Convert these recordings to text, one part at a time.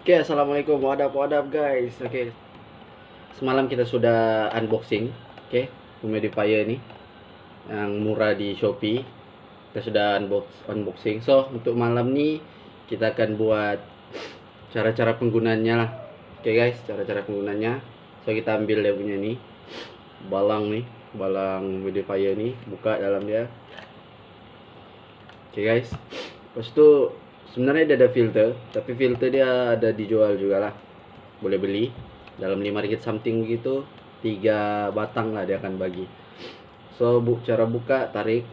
Oke, assalamualaikum, wadap wadap guys. Oke, semalam kita sudah unboxing, oke, humidifier ini yang murah di Shopee. Kita sudah unbox unboxing. So untuk malam nih kita akan buat cara-cara penggunaannya lah. Oke guys, cara-cara penggunaannya. So kita ambil dia punya nih balang nih, balang humidifier nih, buka dalam dia. Oke guys, pas itu sebenarnya dia ada filter tapi filter dia ada dijual juga lah boleh beli dalam 5 ringgit something gitu tiga batang lah dia akan bagi. So bu cara buka tarik.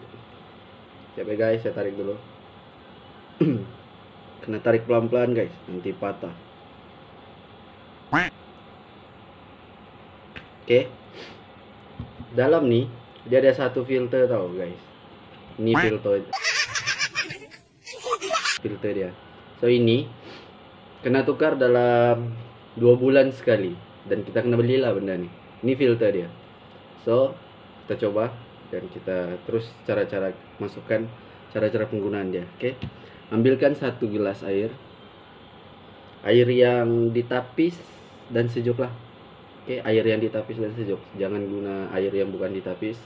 Siap ya guys? Saya tarik dulu. Kena tarik pelan-pelan guys. Nanti patah. Oke. Dalam nih dia ada satu filter tau guys. Ini filter filter dia. So ini kena tukar dalam dua bulan sekali. Dan kita kena belilah benda ni. Ini filter dia. So kita coba dan kita terus cara-cara masukkan cara-cara penggunaan dia. Oke okay? ambilkan satu gelas air. Air yang ditapis dan sejuk lah oke okay? air yang ditapis dan sejuk. Jangan guna air yang bukan ditapis.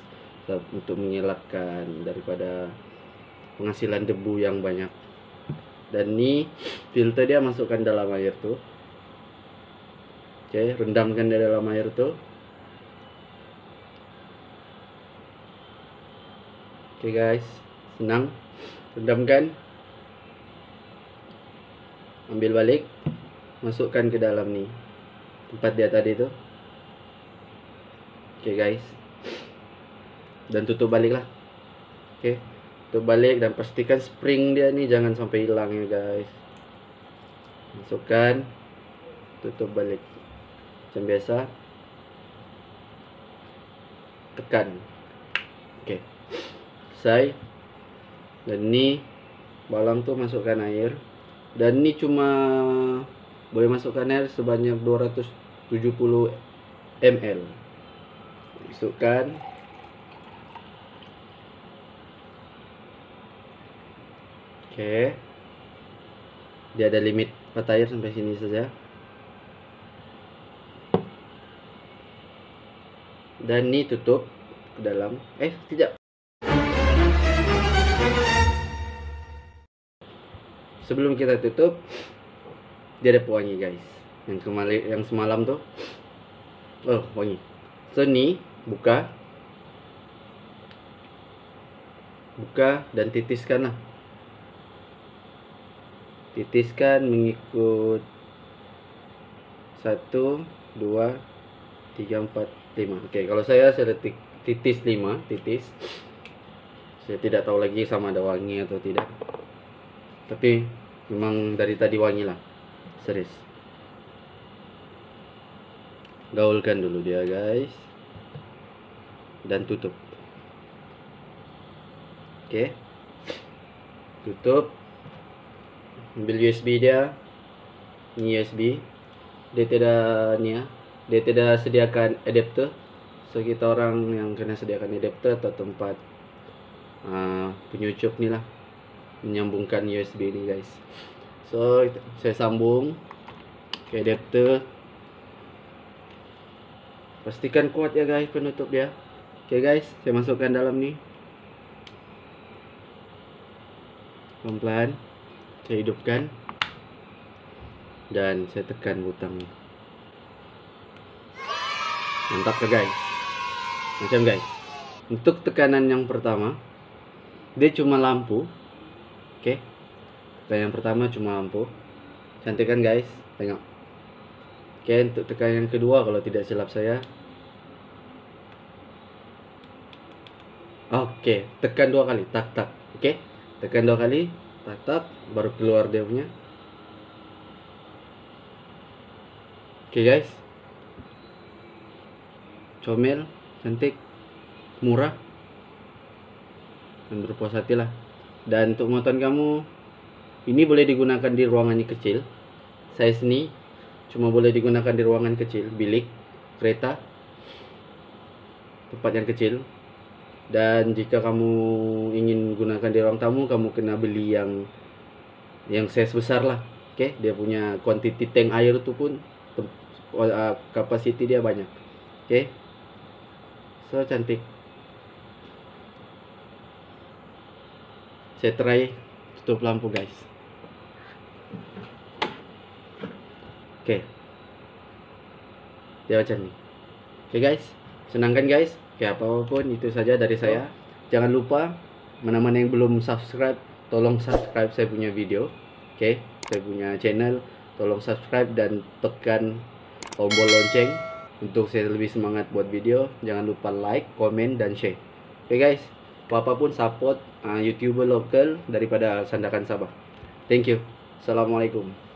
Untuk mengelakkan daripada penghasilan debu yang banyak dan ini filter dia masukkan dalam air tuh oke rendamkan di dalam air tuh oke guys. Senang. Rendamkan. Ambil balik. Masukkan ke dalam nih tempat dia tadi tuh oke guys. Dan tutup balik lah oke tutup balik dan pastikan spring dia nih jangan sampai hilang ya guys. Masukkan tutup balik. Macam biasa. Tekan. Oke. Selesai. Dan ini balang tuh masukkan air. Dan ini cuma boleh masukkan air sebanyak 270 ml masukkan Oke. Dia ada limit mata air sampai sini saja. Dan ini tutup ke dalam. Eh, tidak. Sebelum kita tutup, dia ada pewangi, guys. Yang kemarin yang semalam tuh. Oh, wangi. So, ini buka. Buka dan titiskan lah titiskan mengikut 1 2 3 4 5 oke kalau saya saya titis 5 titis. Saya tidak tahu lagi sama ada wangi atau tidak. Tapi memang dari tadi wangi lah serius gaulkan dulu dia guys. Dan tutup. Oke. Tutup ambil USB dia. Ini USB dia tidak ni ya. Dia tidak sediakan adapter so kita orang yang kena sediakan adapter atau tempat uh, penyucup ni lah. Menyambungkan USB ni guys. So saya sambung ke adapter pastikan kuat ya guys penutup dia. Oke okay, guys saya masukkan dalam ni. Pelan-pelan saya hidupkan dan saya tekan butang. Mantap ke guys? Macam guys? Untuk tekanan yang pertama dia cuma lampu. Oke? Okay. tekanan yang pertama cuma lampu. Cantik kan guys? Tengok. Oke okay, untuk tekanan yang kedua kalau tidak silap saya. Oke okay. tekan dua kali. Tak tak. Oke? Okay. tekan dua kali tatap baru keluar dia punya. Oke okay guys. Comel cantik murah dan berpuas hati lah. Dan untuk muatan kamu ini boleh digunakan di ruangan kecil. Size ini cuma boleh digunakan di ruangan kecil bilik kereta tempat yang kecil dan jika kamu ingin gunakan di ruang tamu kamu kena beli yang yang size besar lah Oke, dia punya quantity tank air itu pun capacity dia banyak. Oke. So cantik. Saya try tutup lampu guys. Oke. Dia macam ni. Oke guys, senang kan guys? Oke apa pun itu saja dari saya. Jangan lupa mana-mana yang belum subscribe, tolong subscribe saya punya video. Oke, saya punya channel. Tolong subscribe dan tekan tombol lonceng untuk saya lebih semangat buat video. Jangan lupa like, komen dan share. Oke guys, apa pun support uh, YouTuber lokal daripada Sandakan Sabah. Thank you. Assalamualaikum.